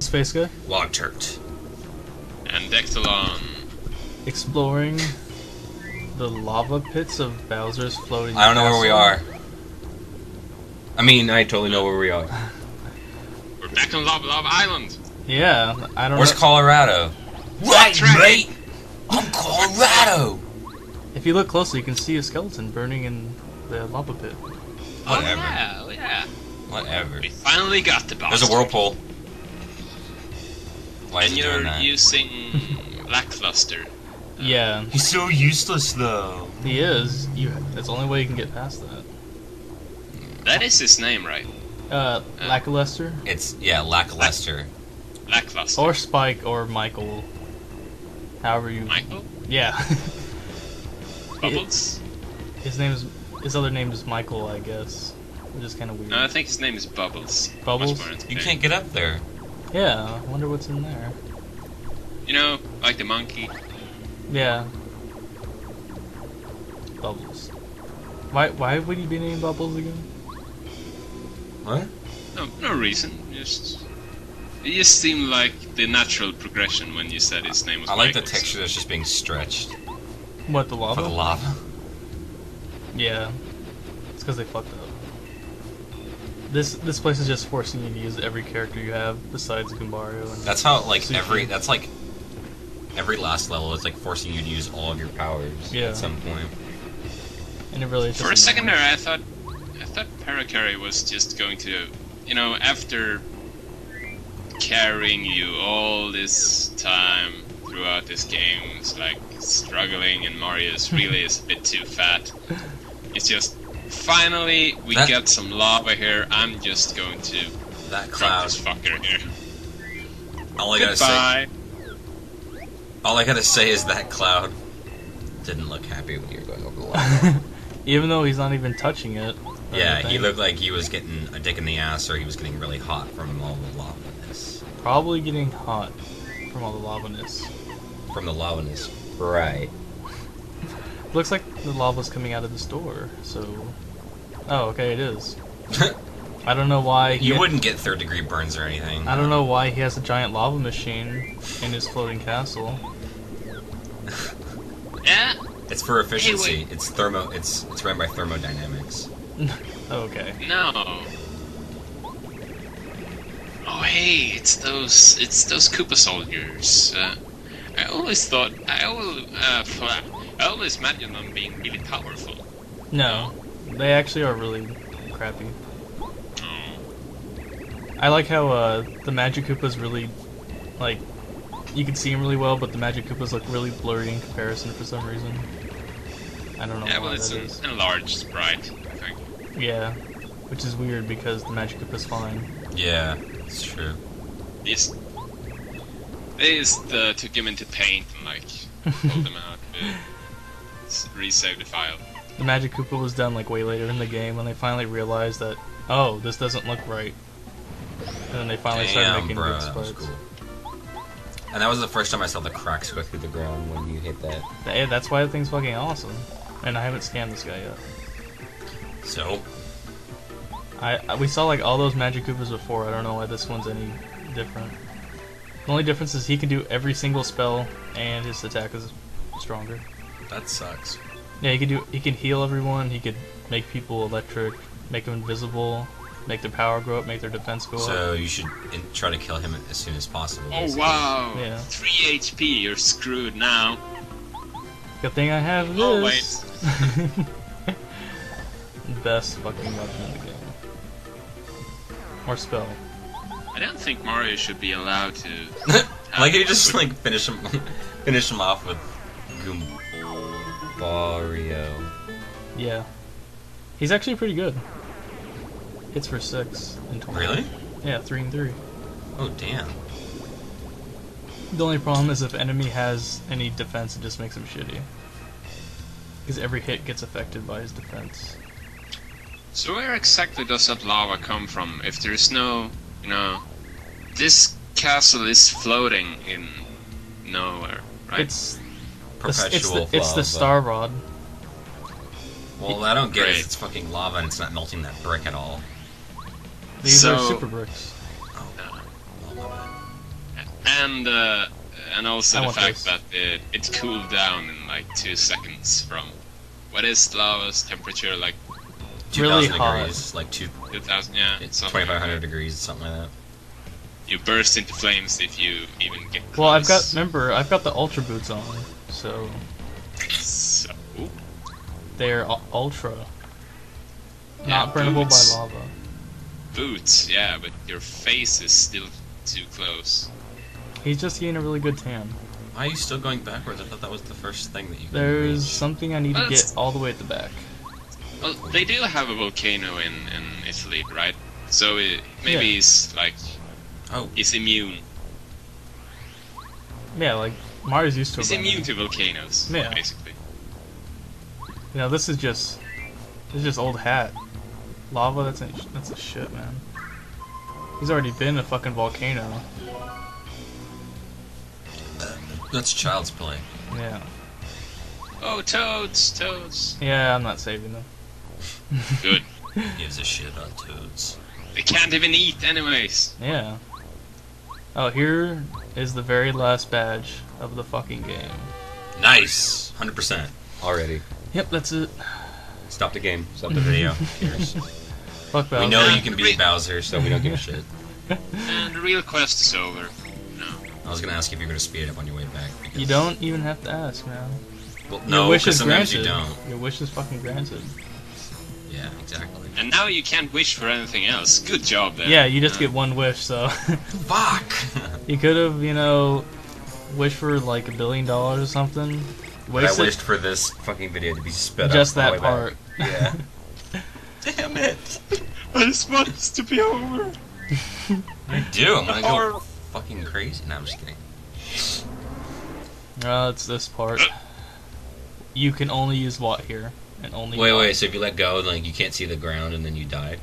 Faceguy Log Turt. And Dectalon. exploring the lava pits of Bowser's floating. I don't know where we are. I mean, I totally know where we are. We're back on Lava Lava Island. Yeah, I don't know. Where's know. Colorado? Right, mate. I'm Colorado. if you look closely, you can see a skeleton burning in the lava pit. Oh Whatever. yeah, oh yeah. Whatever. We finally got the boss. There's a whirlpool. Why And you're that? using lackluster. Yeah, He's so useless, though. he is. You. That's the only way you can get past that. That is his name, right? Uh, Uh. Lackluster, It's yeah, lackluster. Lackluster. or Spike, or Michael. However you. Michael? Yeah. Bubbles? his name is. His other name is Michael, I guess. Which is kind of weird. No, I think his name is Bubbles. Bubbles? Much You can't get up there. Yeah, I wonder what's in there. You know, like the monkey. Yeah. Bubbles. Why? Why would he be named Bubbles again? What? No, no reason. Just it just seemed like the natural progression when you said his name was. I like the Michael, texture that's just being stretched What the lava? for the lava. Yeah. It's because they fucked up. This this place is just forcing you to use every character you have besides Goombario and That's how like Sushie. every that's like every last level is like forcing you to use all of your powers Yeah. at some point. and it really For a just second there, I thought, I thought Parakarry was just going to, you know, after carrying you all this time throughout this game, it's like struggling, and Marius really is a bit too fat. It's just finally we That- get some lava here. I'm just going to That drop cloud. this fucker here. All I gotta say, Goodbye. all I gotta say is that cloud didn't look happy when you were going over the lava. Even though he's not even touching it. or yeah, he looked like he was getting a dick in the ass, or he was getting really hot from all the lava-ness. Probably getting hot from all the lava-ness. From the lava-ness. Right. Looks like the lava's coming out of this door, so... Oh, okay, it is. I don't know why he... you wouldn't get third degree burns or anything. I don't know why he has a giant lava machine in his floating castle. Yeah. It's for efficiency. wait. it's thermo. It's it's run by thermodynamics. okay. No. Oh hey, it's those it's those Koopa soldiers. Uh, I always thought I always uh, f- I always imagined them being really powerful. No, they actually are really crappy. Oh. I like how uh, the Magic Koopas really, like, you can see them really well, but the Magic Koopas look really blurry in comparison for some reason. I don't know Yeah, well, it's that an is. enlarged sprite. I think. Yeah, which is weird because the Magic Koopa's fine. Yeah, it's true. This they just uh, took him into paint and like pulled them out, s- resaved the file. The Magic Koopa was done like way later in the game when they finally realized that, oh, this doesn't look right. And then they finally started Damn, making bro, good that was cool. And that was the first time I saw the cracks go through the ground when you hit that. Hey, that's why the thing's fucking awesome. And I haven't scanned this guy yet. So, I, I we saw like all those Magic Koopas before. I don't know why this one's any different. The only difference is he can do every single spell, and his attack is stronger. That sucks. Yeah, he can do. He can heal everyone. He could make people electric, make them invisible, make their power grow up, make their defense go up. So you should in- try to kill him as soon as possible. Oh basically. wow! Yeah. Three HP. You're screwed now. Good thing I have oh, this. Oh wait. Best fucking weapon in the game. Or spell. I don't think Mario should be allowed to. Like how you just like finish him, finish him off with Goombario. Yeah. He's actually pretty good. Hits for six and twenty. Really? Yeah, three and three. Oh damn. The only problem is if enemy has any defense, it just makes him shitty. Because every hit gets affected by his defense. So where exactly does that lava come from? If there's no, you know, this castle is floating in nowhere, right? It's the, Perpetual it's the, it's the lava. star rod. Well, I don't get Great. is it's fucking lava and it's not melting that brick at all. These are super bricks. Oh, Uh, and uh, and also I the fact this. that it, it cooled down in like two seconds from what is lava's temperature like Really 2000 hot. degrees, like two, 2000 yeah it's something like 2500 degrees, something like that. you burst into flames if you even get close. Well, I've got remember I've got the ultra boots on, so so they're ultra, Yeah, not burnable boots. by lava. boots yeah but your face is still too close He's just getting a really good tan. Why are you still going backwards? I thought that was the first thing that you. There's reach. something I need to get all the way at the back. well they do have a volcano in in italy right so it, maybe Yeah. he's like Oh, he's immune Yeah, like Mario's used to it. he's immune to volcanoes Yeah. basically You know, this is just this is just old hat. Lava, that's a, that's a shit, man. He's already been in a fucking volcano. that's child's play. Yeah. oh toads toads Yeah, I'm not saving them. good Gives a shit on toads. they can't even eat anyways Yeah. Oh, here is the very last badge of the fucking game. Nice, hundred percent already. Yep, that's it. Stop the game. Stop the video. Fuck Bowser. we know you can beat Bowser, so we don't give a shit. and the real quest is over no I was gonna ask if you're gonna speed it up on your way back. because- You don't even have to ask, man. Well, Your no, wish because is sometimes granted. you don't. Your wish is fucking granted. Yeah, exactly. And now you can't wish for anything else. Good job there. Yeah, you just Uh, get one wish, so Fuck. you could have, you know, wished for like a billion dollars or something. But I wished for this fucking video to be sped just up Just that way part. back. Yeah. Damn it. I just want this to be over. I do. I'm gonna go Or- fucking crazy. No, I'm just kidding. Uh, it's this part. You can only use what here, and only. Wait, what. wait. So if you let go, like you can't see the ground, and then you die.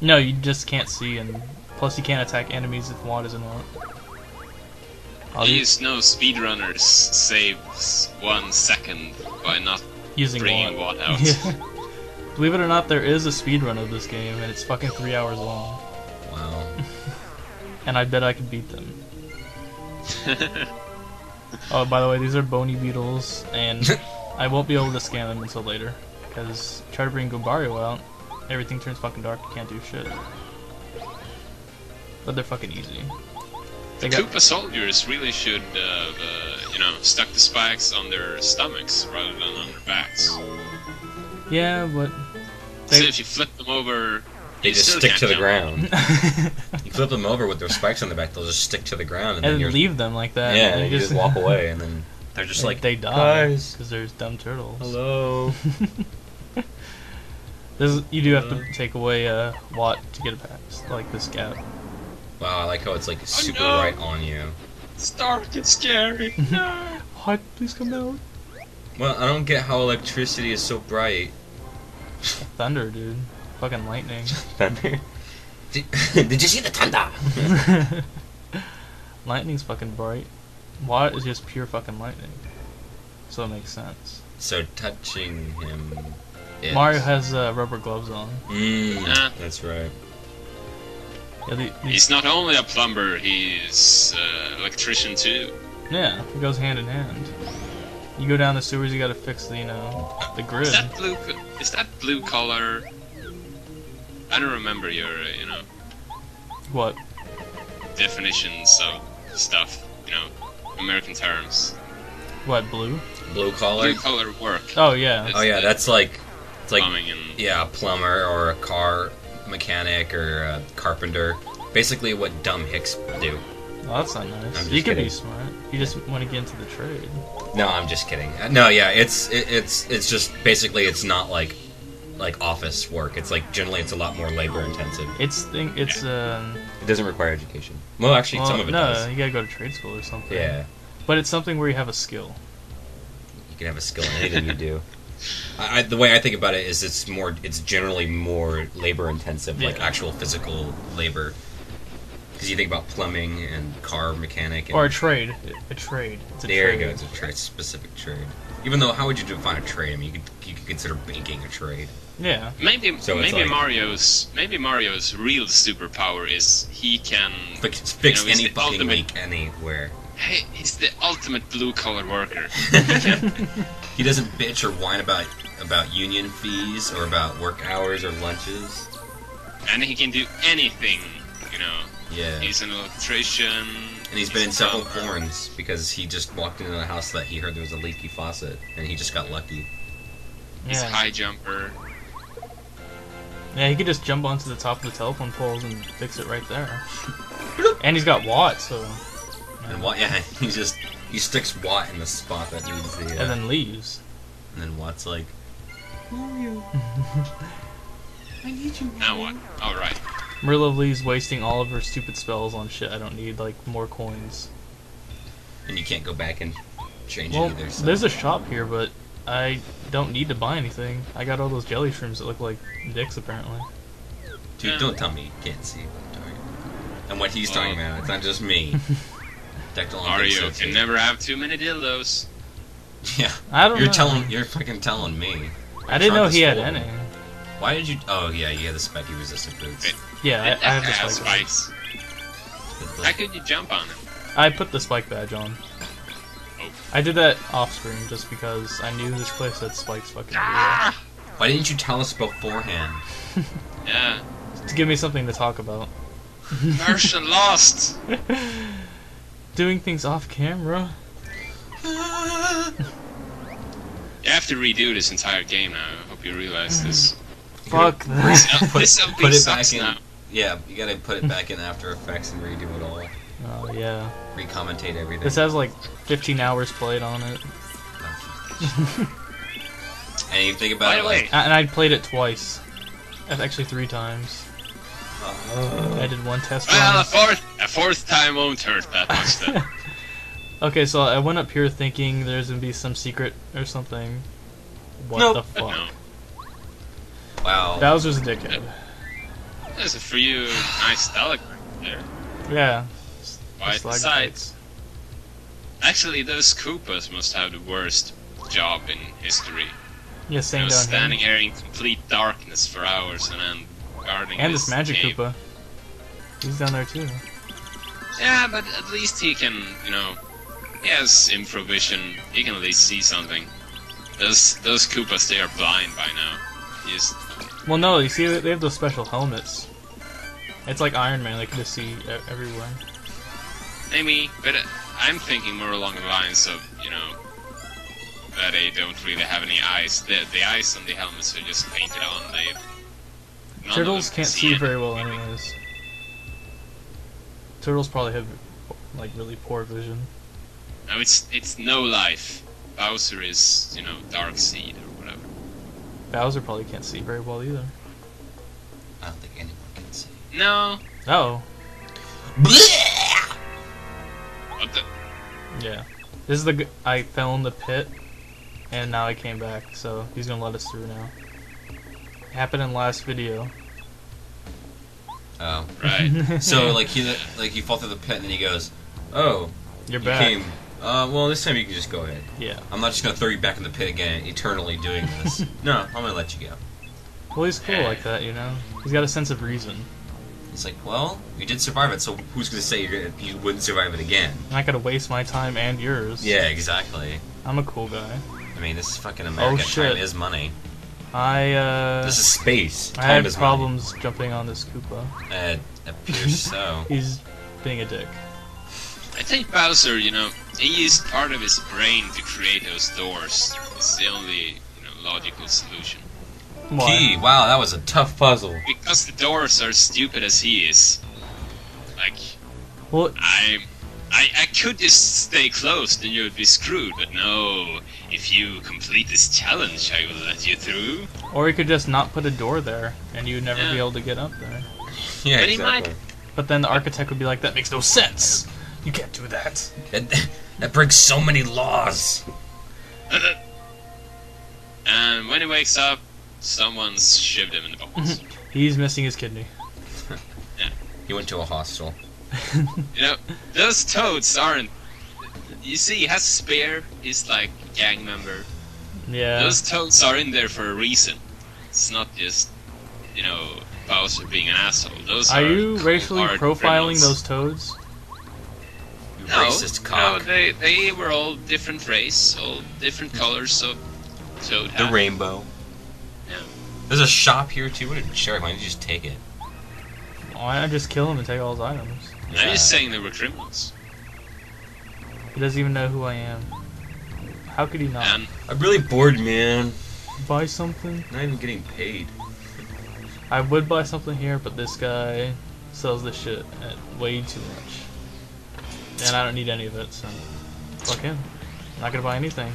No, you just can't see, and plus you can't attack enemies if Watt isn't on. I'll use These no speedrunners saves one second by not using bringing Watt. Watt out. Yeah. Believe it or not, there is a speedrun of this game, and it's fucking three hours long. Wow. And I bet I could beat them. Oh, by the way, these are bony beetles, and I won't be able to scan them until later. Because try to bring Goombario out, everything turns fucking dark, you can't do shit. But they're fucking easy. They the got, Koopa soldiers really should, uh, uh, you know, stuck the spikes on their stomachs rather than on their backs. yeah, but so if you flip them over, They you just stick to the jump. ground. You flip them over with their spikes on the back; they'll just stick to the ground, and, then and you're leave them like that. yeah, and you just walk away, and then they're just they, like they die because there's dumb turtles. hello. This, you do have to take away a Watt to get it past like this gap. Wow, I like how it's like super no. right on you. It's dark and scary. no. Watt, please come out. Well, I don't get how electricity is so bright. Thunder, dude. Fucking lightning. Thunder. Did, did you see the thunder? Lightning's fucking bright. Watt is just pure fucking lightning. So it makes sense. So touching him. Is. Mario has uh, rubber gloves on. Mm, Ah. that's right. Yeah, the, the- He's not only a plumber, he's uh, electrician too. yeah, it goes hand in hand. You go down the sewers, you gotta fix the, you know, the grid. Is that blue? co- Is that blue collar? I don't remember your, uh, you know, What? definitions of stuff. You know, American terms. What, blue? Blue collar. Blue collar work. Oh, yeah. Oh yeah, that's like, it's like plumbing and yeah, a plumber or a car mechanic or a carpenter. Basically, what dumb hicks do. Oh, that's not nice. just You could be smart. You just want to get into the trade. No, I'm just kidding. No, yeah, it's it, it's it's just basically it's not like like office work. It's like generally it's a lot more labor intensive. It's thing. It's um. It doesn't require education. Well, actually, Well, some of it no, does. you gotta go to trade school or something. Yeah, But it's something where you have a skill. you can have a skill in anything you do. I, I, the way I think about it is, it's more. It's generally more labor intensive, like actual physical labor. Because you think about plumbing and car mechanic. And Or a trade. A trade. It's a there trade. you go. It's a trade, specific trade. Even though, how would you define a trade? I mean, you could you could consider banking a trade. Yeah. Maybe So maybe like- Mario's maybe Mario's real superpower is he can Fix, fix You know, he's any fucking ultimate- leak anywhere. hey, he's the ultimate blue collar worker. He doesn't bitch or whine about about union fees or about work hours or lunches. and he can do anything, you know. Yeah. He's an electrician. And he's been in several plumber. porns because he just walked into the house that he heard there was a leaky faucet, and he just got lucky. He's a high jumper. Yeah, he could just jump onto the top of the telephone poles and fix it right there. and he's got Watt, so. And Watt, yeah, he just he sticks Watt in the spot that needs the. Uh, And then leaves. and then Watt's like, Mario, I need you. Now what? All right. Merlee leaves wasting all of her stupid spells on shit I don't need, like more coins. and you can't go back and change Well, it either. So. there's a shop here, but I don't need to buy anything. I got all those jelly shrooms that look like dicks, apparently. Dude, Yeah. don't tell me you can't see what I'm talking about. And what he's talking Well- about. It's not just me. Dectalon Mario thinks so can never have too many dildos. Yeah. I don't You're know. telling. You're fucking telling me. I didn't know he had any. Why did you? Oh yeah, you had the spiky resistant boots. Wait. Yeah, I, I have the guy spike. badge. spikes. How could you jump on him? I put the spike badge on. Oh. I did that off screen just because I knew this place had spikes fucking. Ah! Why didn't you tell us beforehand? Yeah. To give me something to talk about. Version lost. Doing things off camera. You have to redo this entire game now. I hope you realize this. Fuck that. This LP put it sucks back in. now. Yeah, you gotta put it back in After Effects and redo it all. Oh yeah. Recommentate everything. This has like 15 hours played on it. and you think about By it the like, way, And I played it twice. Actually, three times. uh, I did one test well, a fourth, a fourth time won't hurt that much then. Okay, so I went up here thinking there's gonna be some secret or something. What Nope. the fuck? no. wow. Bowser's a dickhead. There's a few nice stalagmites there. Yeah. By the sides. Actually, those Koopas must have the worst job in history. Yeah, You same know, down standing here. in complete darkness for hours and then guarding And this Magic cave. Koopa. He's down there too. Yeah, but at least he can, you know, he has improvision. He can at least see something. Those those Koopas, they are blind by now. He just Well, no, you see, they have those special helmets. It's like Iron Man, they can just see everywhere. maybe, but uh, I'm thinking more along the lines of, you know, that they don't really have any eyes. The the eyes on the helmets are just painted on. They Turtles can't can see very well, anyways. Turtles probably have like really poor vision. No, it's it's no life. Bowser is, you know, Dark Seed. Bowser probably can't see very well either. I don't think anyone can see. No, Oh, what the? yeah. This is the g- I fell in the pit, and now I came back, so he's gonna let us through now. Happened in last video. Oh. Right. So like he like you fall through the pit and then he goes, "Oh, You're you back. came. Uh, well, this time you can just go ahead. Yeah. I'm not just gonna throw you back in the pit again, eternally doing this. no, I'm gonna let you go." Well, he's cool like that, you know. He's got a sense of reason. It's like, well, you did survive it, so who's gonna say you're gonna, you wouldn't survive it again? I'm not gonna waste my time and yours. Yeah, exactly. I'm a cool guy. I mean, this is fucking America. Oh, shit. Time is money. I uh. This is space. I Time had is problems jumping on this Koopa. money. It appears so. He's being a dick. I think Bowser, you know, he used part of his brain to create those doors. It's the only, you know, logical solution. Why? Key. Wow, that was a tough puzzle. Because the doors are stupid as he is. Like, Well, I, I, I could just stay closed and you would be screwed. But no, if you complete this challenge, I will let you through. or he could just not put a door there, and you'd never be able to get up there. Yeah, But he exactly. But then the architect would be like, "That makes no sense. You can't do that." That, that breaks so many laws. Uh, and when he wakes up, someone's shoved him in the balls. He's missing his kidney. He went to a hostel. You know, those toads aren't. You see, he has a spear. He's like gang member. yeah. Those toads are in there for a reason. It's not just, you know, Bowser being an asshole. Those are. Are you racially profiling criminals. those toads? You No, racist no, they they were all different race, all different hmm. colors of toad the rainbow. Yeah. There's a shop here too. What a jerk! Why don't you just take it? Why not just kill him and take all his items? I'm just saying they were criminals. He doesn't even know who I am. How could he not? And I'm really bored, man. buy something? Not even getting paid. I would buy something here, but this guy sells this shit at way too much. And I don't need any of it, so fuck him. I'm not gonna buy anything.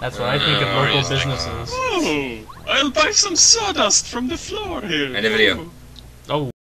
That's what I think of Uh, local businesses. oh, I'll buy some sawdust from the floor here. End of video. Oh,